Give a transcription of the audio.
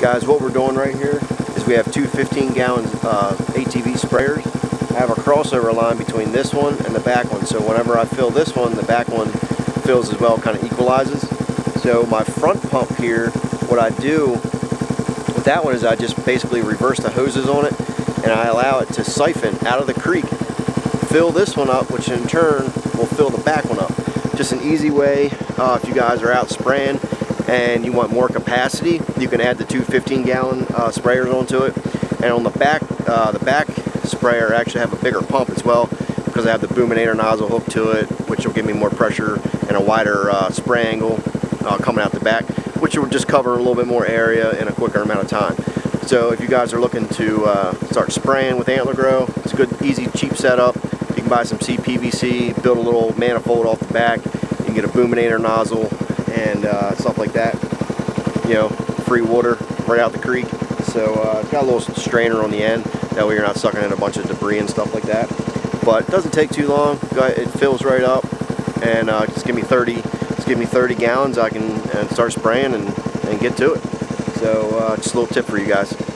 Guys, what we're doing right here is we have two 15 gallon uh, ATV sprayers. I have a crossover line between this one and the back one. So whenever I fill this one, the back one fills as well, kind of equalizes. So my front pump here, what I do with that one is I just basically reverse the hoses on it and I allow it to siphon out of the creek, fill this one up, which in turn will fill the back one up. Just an easy way uh, if you guys are out spraying and you want more capacity, you can add the two 15 gallon uh, sprayers onto it. And on the back, uh, the back sprayer actually have a bigger pump as well because I have the Boominator nozzle hooked to it, which will give me more pressure and a wider uh, spray angle uh, coming out the back, which will just cover a little bit more area in a quicker amount of time. So if you guys are looking to uh, start spraying with Antler Grow, it's a good, easy, cheap setup. You can buy some CPVC, build a little manifold off the back, you can get a Boominator nozzle, and uh, stuff like that. You know, free water right out the creek. So uh, it's got a little strainer on the end. That way you're not sucking in a bunch of debris and stuff like that. But it doesn't take too long. It fills right up, and uh, just give me 30. Just give me 30 gallons. I can and start spraying and, and get to it. So uh, just a little tip for you guys.